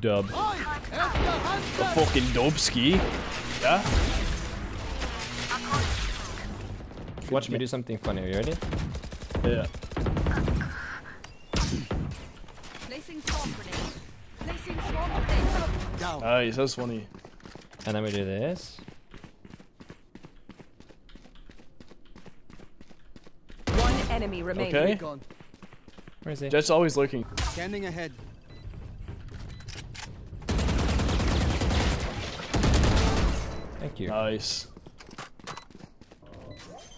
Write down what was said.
Dub. A fucking Dobski. Yeah? Watch me do something funny. Are you ready? Yeah. Placing swarm grenade. Placing swarm grenade. Down. Nice, that's funny. And then we do this. One enemy remaining. Okay. Where is he? Jett's always looking. Scanning ahead. You. Nice.